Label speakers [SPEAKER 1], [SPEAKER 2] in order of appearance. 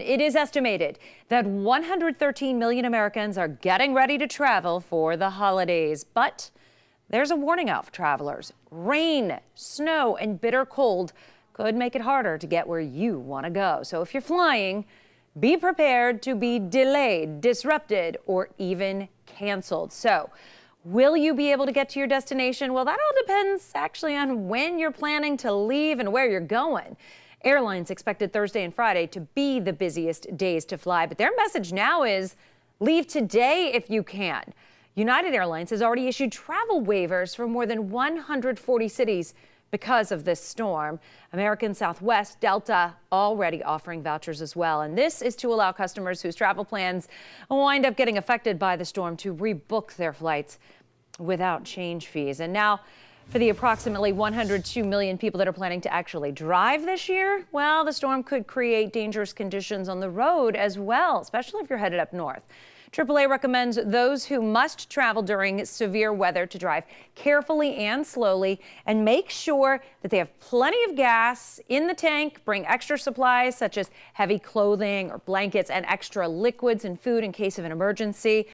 [SPEAKER 1] It is estimated that 113 million Americans are getting ready to travel for the holidays. But there's a warning out for travelers. Rain, snow, and bitter cold could make it harder to get where you want to go. So if you're flying, be prepared to be delayed, disrupted, or even canceled. So Will you be able to get to your destination? Well, that all depends actually on when you're planning to leave and where you're going. Airlines expected Thursday and Friday to be the busiest days to fly, but their message now is leave today if you can. United Airlines has already issued travel waivers for more than 140 cities because of this storm. American Southwest, Delta already offering vouchers as well. And this is to allow customers whose travel plans wind up getting affected by the storm to rebook their flights without change fees. And now for the approximately 102 million people that are planning to actually drive this year, well, the storm could create dangerous conditions on the road as well, especially if you're headed up north. AAA recommends those who must travel during severe weather to drive carefully and slowly and make sure that they have plenty of gas in the tank. Bring extra supplies such as heavy clothing or blankets and extra liquids and food in case of an emergency.